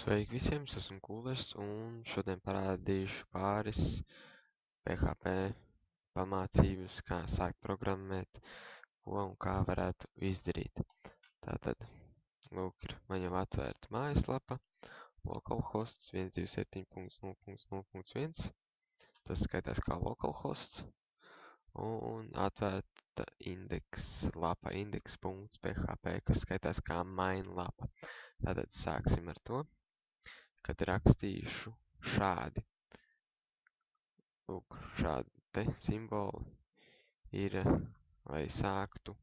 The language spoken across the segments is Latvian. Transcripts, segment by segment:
Sveiki visiem, es esmu Kūlers un šodien parādīšu pāris PHP pamācības, kā sākt programmēt, ko un kā varētu izdarīt. Tātad, lūk, ir man jau atvērta mājaslapa, localhosts 127.0.0.1, tas skaitās kā localhosts, un atvērta indeks lapa index.php, kas skaitās kā main lapa. Tātad sāksim ar to kad rakstīšu šādi. Lūk, šādi te simboli ir, lai sāktu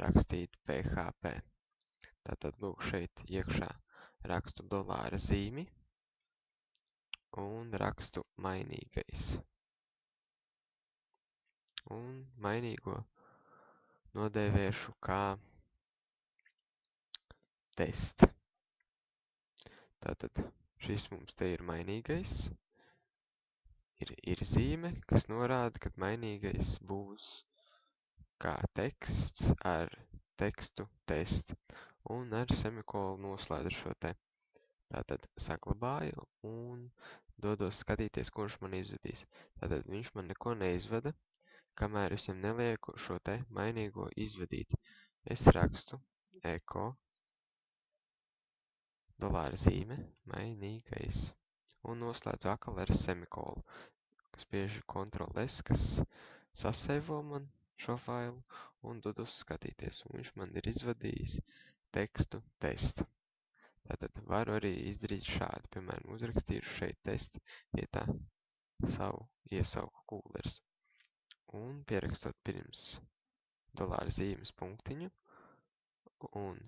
rakstīt PHP. Tātad, lūk, šeit iekšā rakstu dolāra zīmi un rakstu mainīgais. Un mainīgo nodēvēšu kā test. Tātad šis mums te ir mainīgais. Ir, ir zīme, kas norāda, ka mainīgais būs kā teksts ar tekstu test un ar semikolu noslēdzu šo te. Tātad saglabāju un dodos skatīties, viņš man izvedīs. Tātad viņš man neko neizveda, kamēr es viņam nelieku šo te mainīgo izvedīt. Es rakstu eko dolāra zīme, mainīgais, un noslēdzu atkal ar semikolu. Spiežu Ctrl S, kas saseivo man šo failu, un dodu skatīties, un viņš man ir izvadījis tekstu testu. Tātad varu arī izdarīt šādi, piemēram, uzrakstīšu šeit testu vietā savu iesauku kūlers. Un pierakstot pirms dolāra zīmes punktiņu un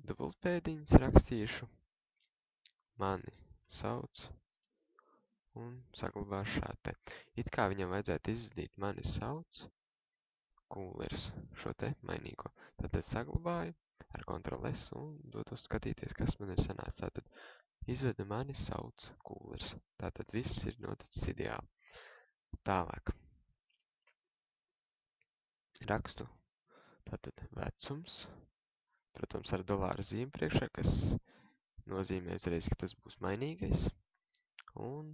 dubultpēdiņas rakstīšu, mani sauc un saglabāšu šādi te. It kā viņam vajadzētu izvadīt mani sauc, kūlers, šo te mainīgo. Tātad saglabāju ar Ctrl S un dodu skatīties, kas man ir sanācis. Tātad izveda mani sauc kūlers. Tātad viss ir noticis ideāli. Tālāk. Rakstu. Tātad vecums protams, ar dolāra zīmi priekšā, kas nozīmē uzreiz, ka tas būs mainīgais. Un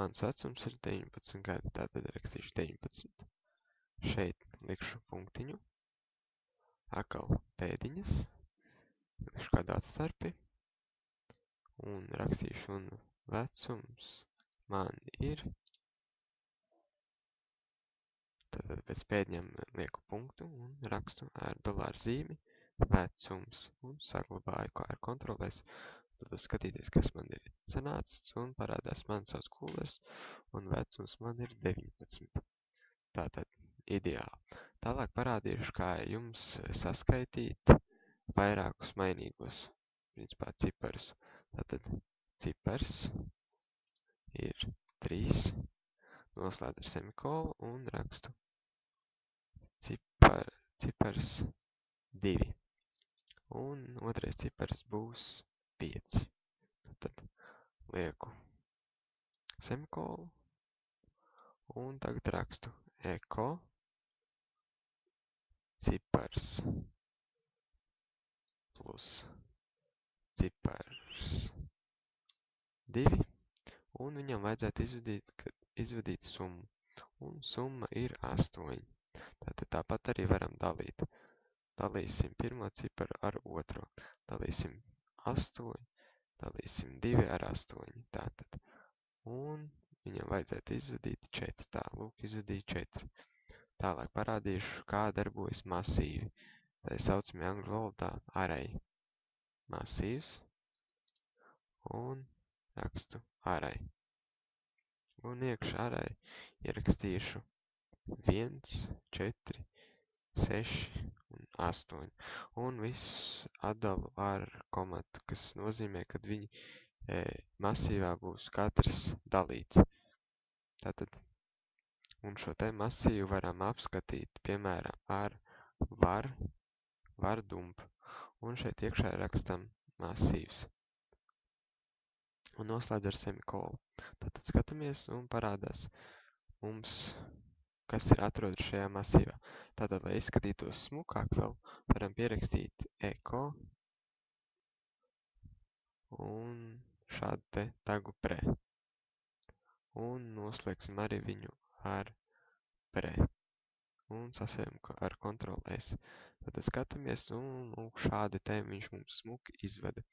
mans vecums ir 19 gadi, tātad rakstīšu 19. Šeit likšu punktiņu, akal pēdiņas, likšu kādu atstarpi un rakstīšu un vecums man ir. Tātad pēc pēdiņām lieku punktu un rakstu ar dolāru zīmi vecums un saglabāju ar kontrolēs. Tad skatīties, kas man ir sanācis un parādās man savs kūlers un vecums man ir 19. Tātad ideāli. Tālāk parādīšu, kā jums saskaitīt vairākus mainīgos, principā ciparus. Tātad cipars ir 3, noslēdzu ar semikolu un rakstu cipar, cipars 2 un otrais cipars būs 5. Tad lieku semikolu un tagad rakstu eko cipars plus cipars 2 un viņam vajadzētu izvadīt, izvadīt summu. Un summa ir 8. Tātad tāpat arī varam dalīt dalīsim pirmo ciparu ar otro. Dalīsim 8, dalīsim 2 ar 8. Tātad. Un viņam vajadzētu izvadīt 4. Tā, lūk, izvadīja 4. Tālāk parādīšu, kā darbojas masīvi. Tā saucamie angļu valodā array. Masīvs un rakstu array. Un iekšā array ierakstīšu 1, 4, 6 un 8. Un visus atdalu ar komatu, kas nozīmē, ka viņi e, masīvā būs katrs dalīts. Tātad, un šo te masīvu varam apskatīt, piemēram, ar var, var dump. Un šeit iekšā rakstam masīvs. Un noslēdz ar semikolu. Tātad skatāmies un parādās mums kas ir atrodas šajā masīvā. Tātad, lai izskatītos smukāk vēl, varam pierakstīt eko un šādu te tagu pre. Un noslēgsim arī viņu ar pre. Un sasējam ar Ctrl S. Tad skatāmies un lūk šādi te viņš mums smuki izveda.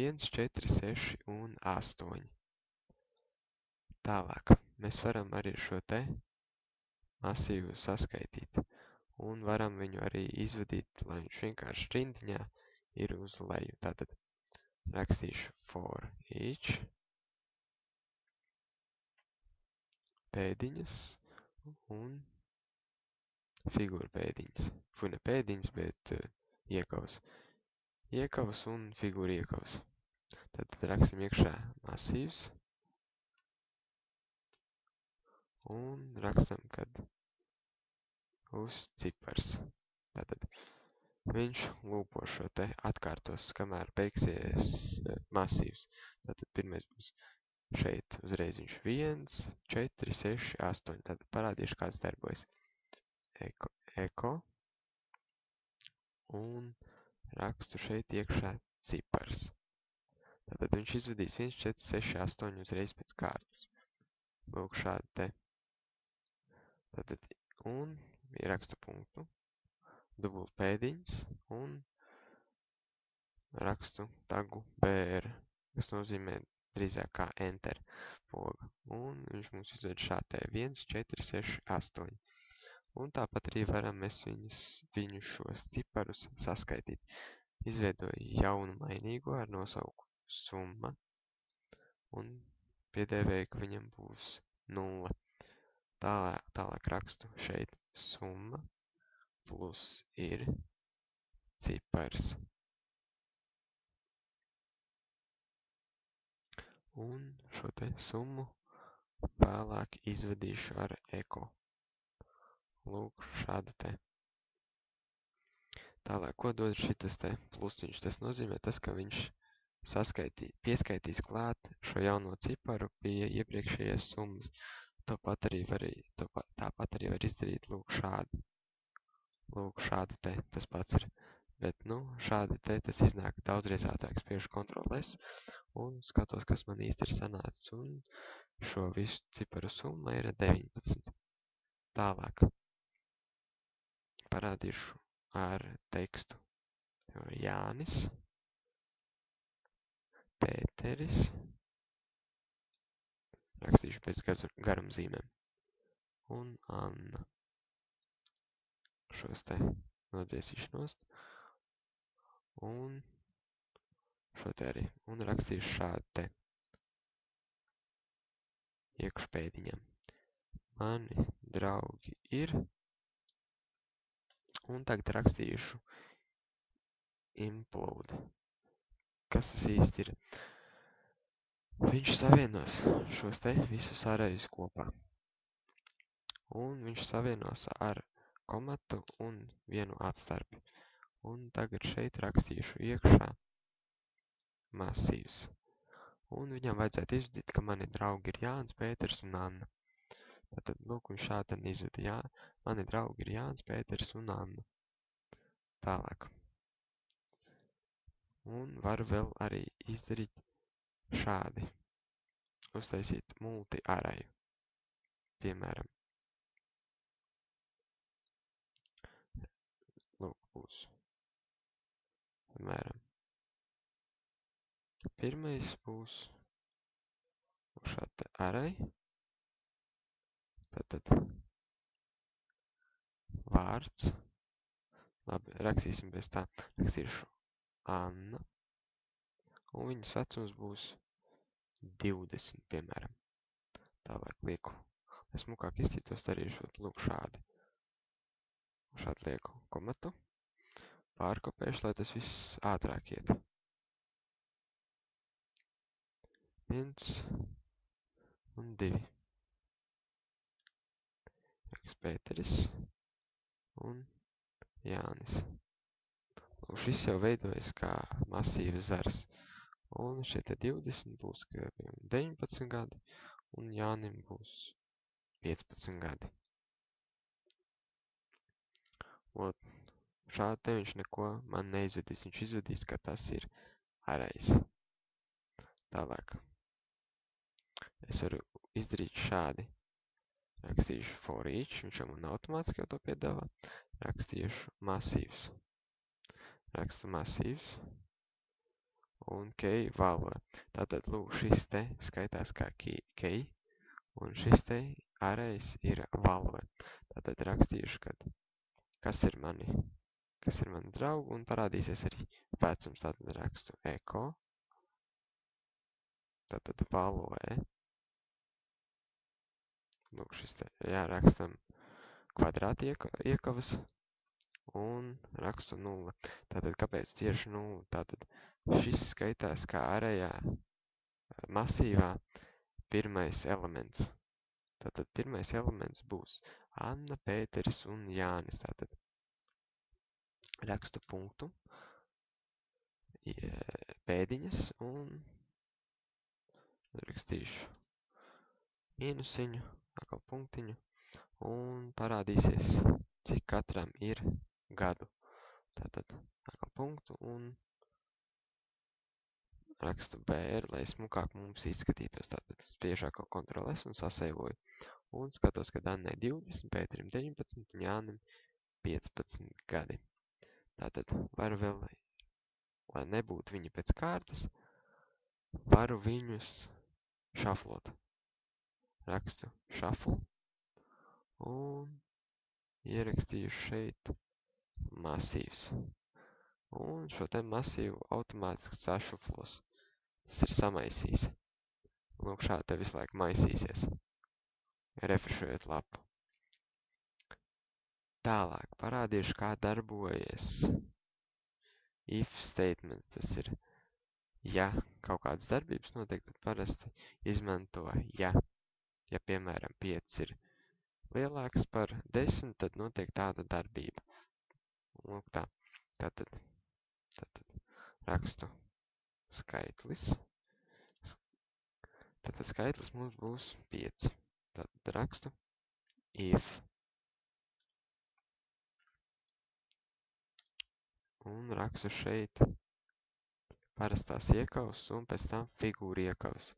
1, 4, 6 un 8. Tālāk mēs varam arī šo te masīvu saskaitīt un varam viņu arī izvadīt, lai viņš vienkārši rindiņā ir uz leju. Tātad rakstīšu for each pēdiņas un figūra pēdiņas. Fu ne pēdiņas, bet uh, iekavas. Iekavas un figūra iekavas. Tad, rakstam iekšā masīvs un rakstam, kad uz cipars. Tātad viņš lūpo šo te atkārtos, kamēr beigsies eh, masīvs. Tātad pirmais būs šeit uzreiz viņš 1, 4, 6, 8. Tātad parādīšu, kāds darbojas. Eko, eko. Un rakstu šeit iekšā cipars. Tātad viņš izvedīs 1, 4, 6, 8 uzreiz pēc kārtas. Lūk šādi te. Tātad, un ierakstu punktu, dubult pēdiņas un rakstu tagu BR, kas nozīmē drīzāk kā enter poga. Un viņš mums izved šātē 1, 4, 6, 8. Un tāpat arī varam mēs viņus, viņu šos ciparus saskaitīt. Izveidoju jaunu mainīgo ar nosauku summa un piedēvēju, ka viņam būs 0. Tālāk, tālāk rakstu šeit summa plus ir cipars. Un šo te summu vēlāk izvedīšu ar eko. Lūk, šāda te. Tālāk, ko dod šitas te plusiņš? Tas nozīmē tas, ka viņš saskaitī, pieskaitīs klāt šo jauno ciparu pie iepriekšējās summas. Tāpat arī var, tāpat arī var izdarīt lūk šādi. Lūk šādi te tas pats ir. Bet, nu, šādi te tas iznāk daudzreiz ātrāk spiežu kontrolēs un skatos, kas man īsti ir sanācis. Un šo visu ciparu summa ir 19. Tālāk parādīšu ar tekstu Jānis, Pēteris, Rakstīšu pēc garumzīmēm. Un Anna. Šos te nodziesīšu nost. Un šo te arī. Un rakstīšu šādi te. Iekšpēdiņam. Mani draugi ir. Un tagad rakstīšu implode. Kas tas īsti ir? Viņš savienos šos te visus ārējus kopā. Un viņš savienos ar komatu un vienu atstarpi. Un tagad šeit rakstīšu iekšā masīvs. Un viņam vajadzētu izvadīt, ka mani draugi ir Jānis, Pēters un Anna. Tātad, lūk, viņš šādi izvada, jā, mani draugi ir Jānis, Pēters un Anna. Tālāk. Un varu vēl arī izdarīt šādi. Uztaisīt multi arēju. Piemēram. Lūk, būs. Piemēram. Pirmais būs šāda arēja. Tātad vārds. Labi, rakstīsim bez tā. Rakstīšu Anna un viņas vecums būs 20, piemēram. Tālāk lieku, lai smukāk izcītos, darīšu lūk šādi. Šādi lieku komatu, pārkopēšu, lai tas viss ātrāk iet. Viens un divi. Pēteris un Jānis. Un šis jau veidojas kā masīvs zars. Un šie te 20 būs 19 gadi, un Jānim būs 15 gadi. Ot, šādi te viņš neko man neizvedīs. Viņš izvedīs, ka tas ir arais. Tālāk. Es varu izdarīt šādi. Rakstīšu for each, viņš jau man automātiski jau to piedāvā. Rakstīšu masīvs. Rakstu masīvs. Un key value. Tātad, lūk, šis te skaitās kā key. Un šis te arrays ir value. Tātad rakstīšu, kad kas ir mani, kas ir mani draugi, un parādīsies arī vecums. Tātad rakstu eko. Tātad value. Lūk, šis te, jā, rakstam kvadrāti iekavas un rakstu nulle. Tātad, kāpēc tieši nulle? Tātad šis skaitās kā ārējā masīvā pirmais elements. Tātad pirmais elements būs Anna, Pēteris un Jānis. Tātad rakstu punktu, pēdiņas un rakstīšu mīnusiņu atkal punktiņu un parādīsies, cik katram ir gadu. Tātad atkal punktu un rakstu BR, lai smukāk mums izskatītos. Tātad spiežu atkal Ctrl S un saseivoju. Un skatos, ka Annai 20, Pēterim 19 un Jānim 15 gadi. Tātad varu vēl, lai nebūtu viņi pēc kārtas, varu viņus šaflot rakstu shuffle un ierakstīju šeit masīvs. Un šo te masīvu automātiski sašuflos. Tas ir samaisīs. Lūk, šādi te visu laiku maisīsies. Refrešojot lapu. Tālāk parādīšu, kā darbojas if statements. Tas ir, ja kaut kādas darbības notiek, tad parasti izmanto ja ja piemēram 5 ir lielāks par 10, tad notiek tāda darbība. Lūk tā. Tātad, tātad rakstu skaitlis. Tātad skaitlis mums būs 5. Tātad rakstu if. Un rakstu šeit parastās iekavas un pēc tam figūra iekavas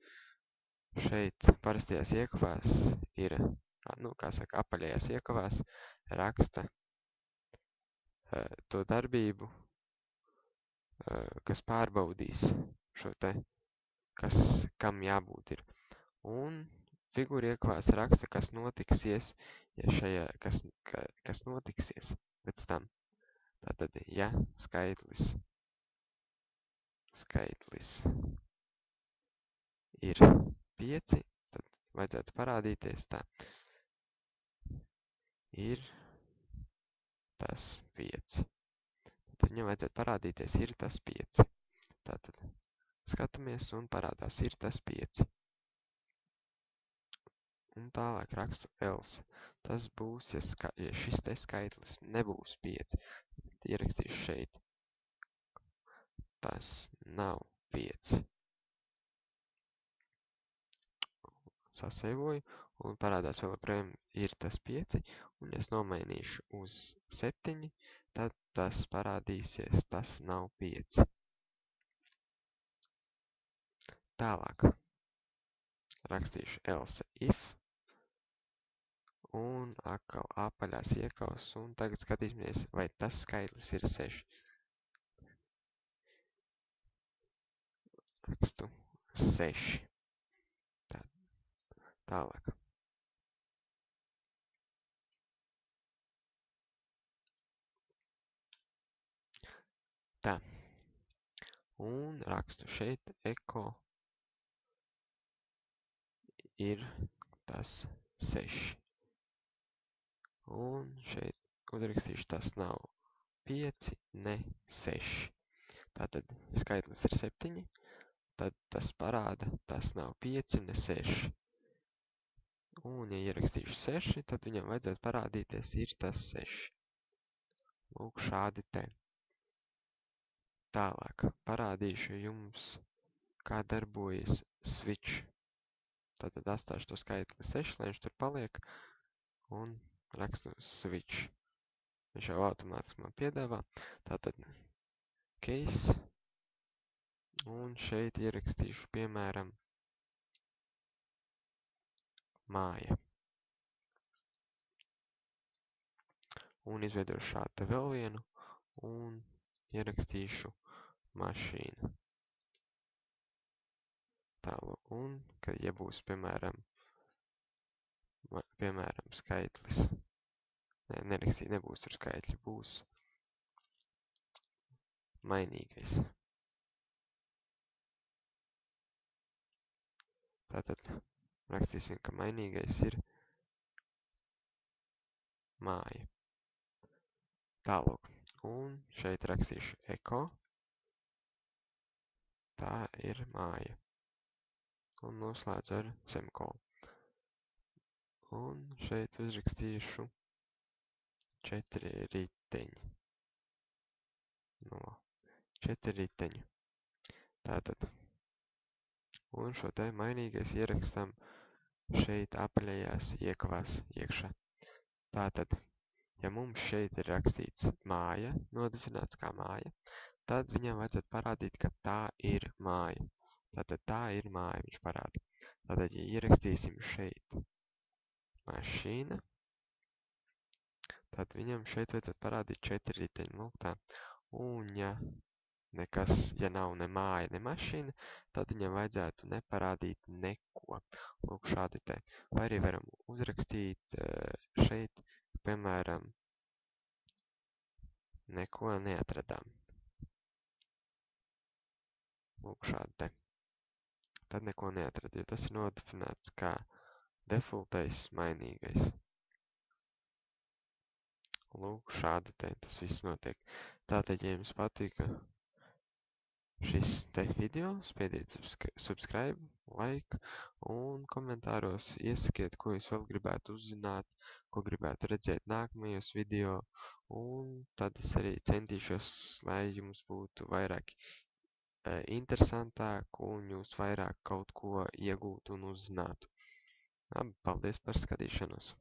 šeit parastajās iekavās ir, nu, kā saka, apaļajās iekavās raksta to darbību, kas pārbaudīs šo te, kas, kam jābūt ir. Un figūra iekavās raksta, kas notiksies, ja šajā, kas, ka, kas notiksies pēc tam. Tātad, ja skaitlis, skaitlis ir 5, tad vajadzētu parādīties tā. Ir tas 5. Tad viņam vajadzētu parādīties ir tas 5. Tātad skatāmies un parādās ir tas 5. Un tālāk rakstu else. Tas būs, ja, ska, ja šis te skaitlis nebūs 5. Tad ierakstīšu šeit. Tas nav 5. saseivoju un parādās vēl joprojām ir tas 5, un es nomainīšu uz 7, tad tas parādīsies, tas nav 5. Tālāk rakstīšu else if un atkal apaļās iekaus un tagad skatīsimies, vai tas skaitlis ir 6. Rakstu 6. Tālāk. Tā. Un rakstu šeit eko ir tas 6. Un šeit uzrakstīšu tas nav 5, ne 6. Tātad skaitlis ir 7, tad tas parāda, tas nav 5, ne 6. Un, ja ierakstīšu 6, tad viņam vajadzētu parādīties ir tas 6. Lūk, šādi te. Tālāk parādīšu jums, kā darbojas switch. Tātad atstāšu to skaitli 6, lai viņš tur paliek, un rakstu switch. Viņš jau automātiski man piedāvā. Tātad case, Un šeit ierakstīšu, piemēram, māja. Un izveidošu šādu vēl vienu un ierakstīšu mašīna. Tālāk, un, kad ja būs, piemēram, ma, piemēram, skaitlis, ne, nerakstīt, nebūs tur skaitļi, būs mainīgais. Tātad rakstīsim, ka mainīgais ir māja. Tālūk. Un šeit rakstīšu eko. Tā ir māja. Un noslēdzu ar semkolu. Un šeit uzrakstīšu četri riteņi. No četri riteņi. Tātad un šo te mainīgais ierakstam šeit apaļajās iekavās iekšā. Tātad, ja mums šeit ir rakstīts māja, nodefinēts kā māja, tad viņam vajadzētu parādīt, ka tā ir māja. Tātad tā ir māja, viņš parāda. Tātad, ja ierakstīsim šeit mašīna, tad viņam šeit vajadzētu parādīt četri riteņi. Lūk tā. Un ja nekas, ja nav ne māja, ne mašīna, tad viņam vajadzētu neparādīt neko. Lūk, šādi te. Vai arī varam uzrakstīt eh, šeit, piemēram, neko neatradām. Lūk, šādi te. Tad neko neatrad, jo tas ir nodefinēts kā defaultais mainīgais. Lūk, šādi te tas viss notiek. Tātad, ja jums patika šis te video, spiediet subscribe, like un komentāros iesakiet, ko jūs vēl gribētu uzzināt, ko gribētu redzēt nākamajos video, un tad es arī centīšos, lai jums būtu vairāk e, interesantāk un jūs vairāk kaut ko iegūtu un uzzinātu. Labi, paldies par skatīšanos!